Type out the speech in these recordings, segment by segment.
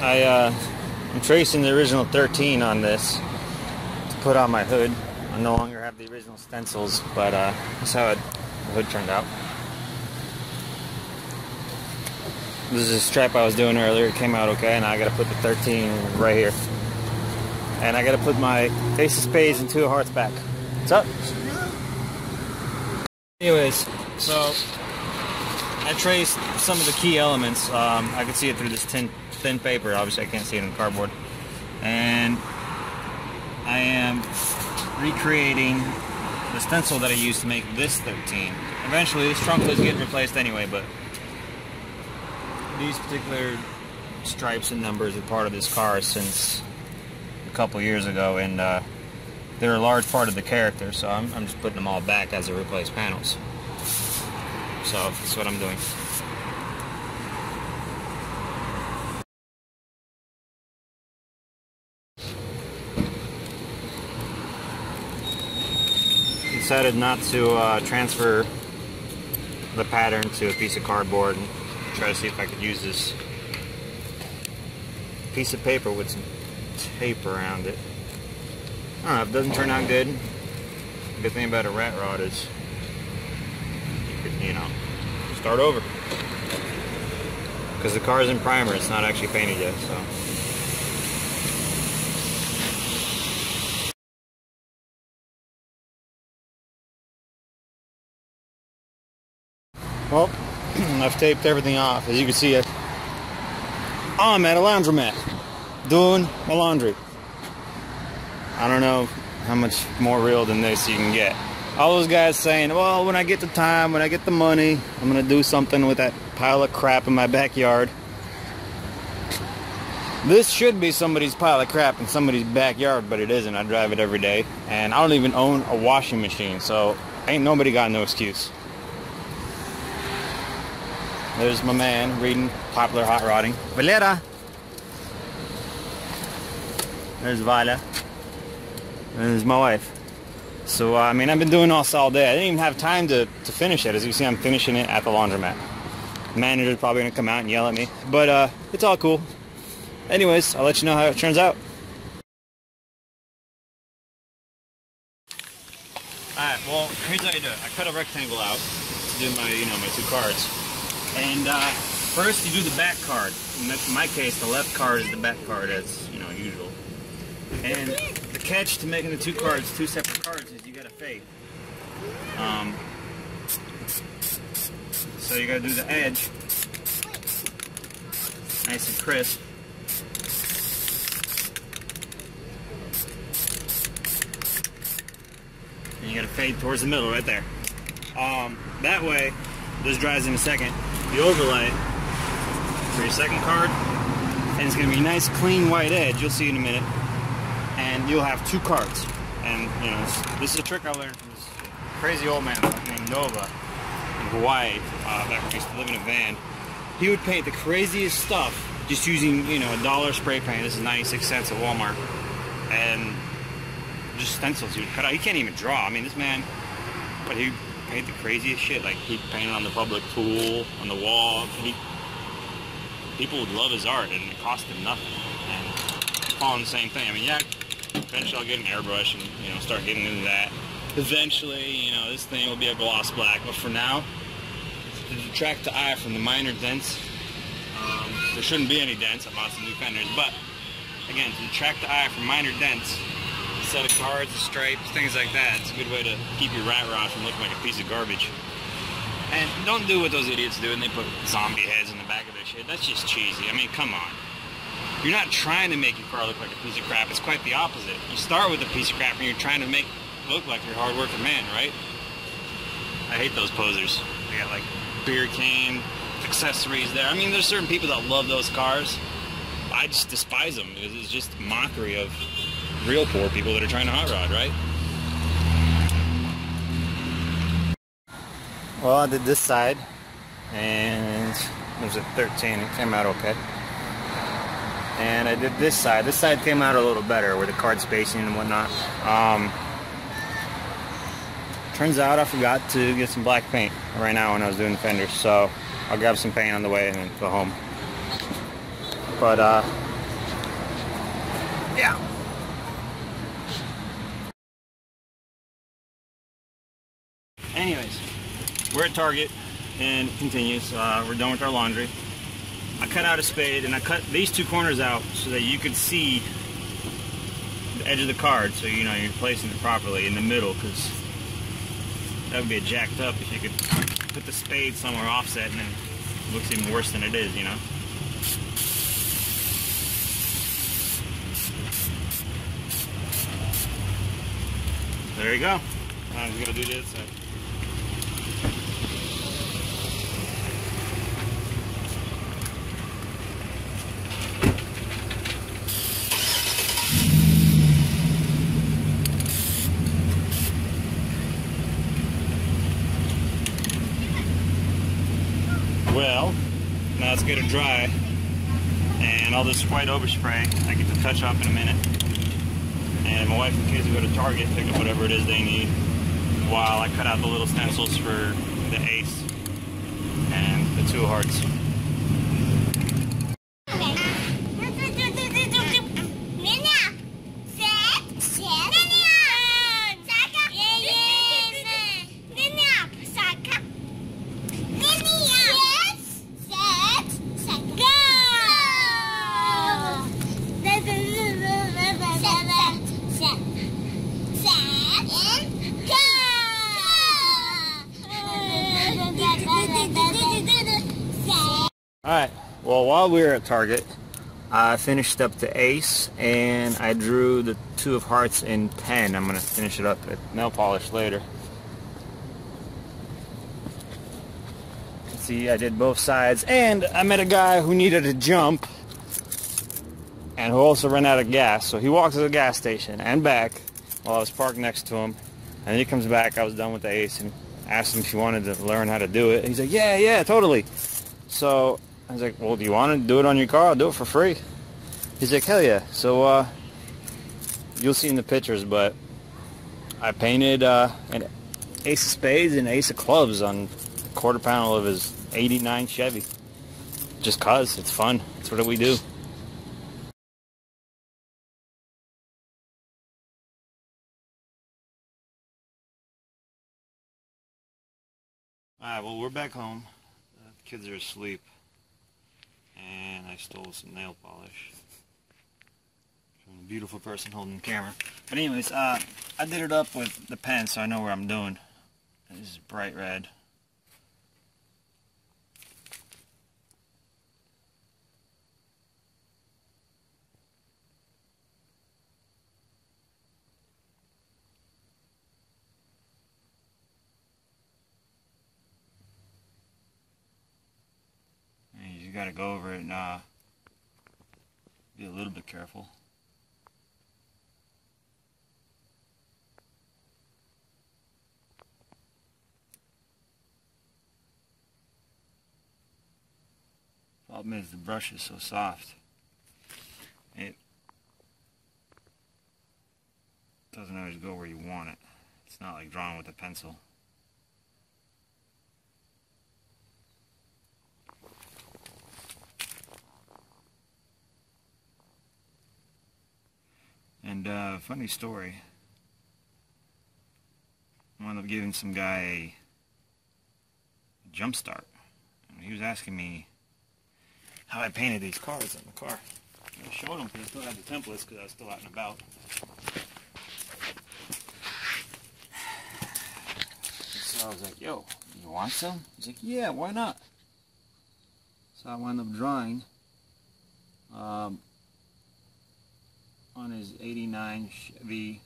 I, uh, I'm tracing the original 13 on this to put on my hood. I no longer have the original stencils, but uh, that's how it, the hood turned out. This is a stripe I was doing earlier. It came out okay, and I gotta put the 13 right here. And I gotta put my Ace of Spades and Two of Hearts back. What's up? Anyways, so I traced some of the key elements. Um, I can see it through this thin, thin paper. Obviously, I can't see it in cardboard. And I am recreating the stencil that I used to make this 13. Eventually, this trunk was getting replaced anyway, but these particular stripes and numbers are part of this car since a couple years ago, and uh, they're a large part of the character, so I'm, I'm just putting them all back as they replace panels. So that's what I'm doing. Decided not to uh, transfer the pattern to a piece of cardboard and try to see if I could use this piece of paper with some tape around it. I don't know, if it doesn't turn out good, the good thing about a rat rod is you you know, start over. Because the car's in primer, it's not actually painted yet, so. Well, I've taped everything off. As you can see, I'm at a laundromat doing my laundry. I don't know how much more real than this you can get. All those guys saying, well, when I get the time, when I get the money, I'm going to do something with that pile of crap in my backyard. This should be somebody's pile of crap in somebody's backyard, but it isn't. I drive it every day. And I don't even own a washing machine, so ain't nobody got no excuse. There's my man reading Popular Hot Rodding. Valera! There's Viola. And there's my wife. So, uh, I mean, I've been doing this all day. I didn't even have time to, to finish it. As you see, I'm finishing it at the laundromat. Manager's probably going to come out and yell at me. But uh, it's all cool. Anyways, I'll let you know how it turns out. Alright, well, here's how you do it. I cut a rectangle out to do my, you know, my two cards. And uh, first you do the back card. In my case, the left card is the back card as, you know, usual. And the catch to making the two cards, two separate cards, is you gotta fade. Um, so you gotta do the edge, nice and crisp. And you gotta fade towards the middle right there. Um, that way, this dries in a second. The overlay for your second card, and it's gonna be a nice clean white edge. You'll see in a minute and you'll have two cards. And you know, this is a trick I learned from this crazy old man named Nova in Hawaii. Uh, back when used to live in a van. He would paint the craziest stuff just using you know a dollar spray paint. This is 96 cents at Walmart, and just stencils he would cut out. He can't even draw. I mean, this man, but he paint the craziest shit. Like he painted on the public pool, on the wall. He, people would love his art, and it cost him nothing. And the same thing. I mean, yeah, eventually I'll get an airbrush and, you know, start getting into that. Eventually, you know, this thing will be a gloss black, but for now, to detract the eye from the minor dents, um, there shouldn't be any dents. I bought some new fenders, but again, to detract the eye from minor dents, set of cards, stripes, things like that, it's a good way to keep your rat rod from looking like a piece of garbage. And don't do what those idiots do and they put zombie heads in the back of their shit. That's just cheesy. I mean, come on. You're not trying to make your car look like a piece of crap. It's quite the opposite. You start with a piece of crap and you're trying to make it look like you're a hard-working man, right? I hate those posers. They got like beer can accessories there. I mean, there's certain people that love those cars. I just despise them because it's just mockery of real poor people that are trying to hot rod, right? Well, I did this side, and there's a 13. It came out okay and I did this side. This side came out a little better with the card spacing and whatnot. Um, turns out I forgot to get some black paint right now when I was doing the fenders, so I'll grab some paint on the way and then go home. But uh, Yeah. Anyways, we're at Target and it continues. Uh, we're done with our laundry. I cut out a spade and I cut these two corners out so that you could see the edge of the card so you know you're placing it properly in the middle because that would be jacked up if you could put the spade somewhere offset and then it looks even worse than it is, you know. There you go. I'm gonna do this side. Well, now it's get it dry. And all this white overspray, I get to touch up in a minute. And my wife and kids will go to Target, pick up whatever it is they need, while I cut out the little stencils for the ace and the two hearts. While we were at Target, I finished up the ace and I drew the two of hearts in 10. I'm going to finish it up at nail polish later. See, I did both sides and I met a guy who needed a jump and who also ran out of gas. So he walks to the gas station and back while I was parked next to him. And then he comes back, I was done with the ace and asked him if he wanted to learn how to do it. He's like, yeah, yeah, totally. So I was like, well, do you want to do it on your car? I'll do it for free. He's like, hell yeah. So uh, you'll see in the pictures, but I painted uh, an ace of spades and ace of clubs on the quarter panel of his 89 Chevy. Just cause, it's fun. That's what we do. Alright, well we're back home. The kids are asleep and I stole some nail polish from a beautiful person holding the camera. But anyways, uh, I did it up with the pen so I know where I'm doing. This is bright red. You got to go over it and uh, be a little bit careful. Problem is the brush is so soft. It doesn't always go where you want it. It's not like drawing with a pencil. And uh, funny story, I wound up giving some guy a jump start. And he was asking me how I painted these cars on the car. I showed him because I still had the templates because I was still out and about. So I was like, yo, you want some? He's like, yeah, why not? So I wound up drawing um, on is 89 Chevy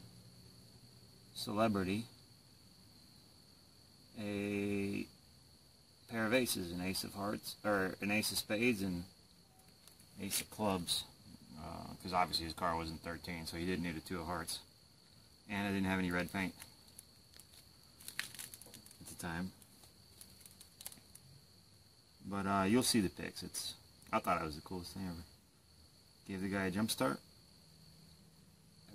Celebrity a pair of aces, an ace of hearts, or an ace of spades and ace of clubs. Because uh, obviously his car wasn't 13, so he didn't need a two of hearts. And I didn't have any red paint at the time. But uh, you'll see the pics. It's I thought it was the coolest thing ever. Gave the guy a jump start.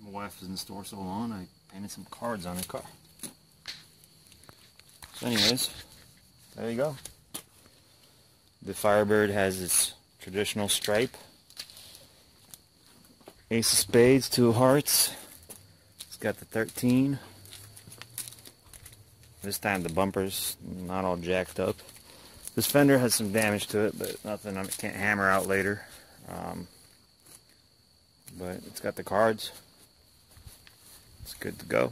My wife was in the store so long, I painted some cards on her car. So anyways, there you go. The Firebird has its traditional stripe. Ace of spades, two of hearts. It's got the 13. This time the bumper's not all jacked up. This fender has some damage to it, but nothing I can't hammer out later. Um, but it's got the cards. It's good to go.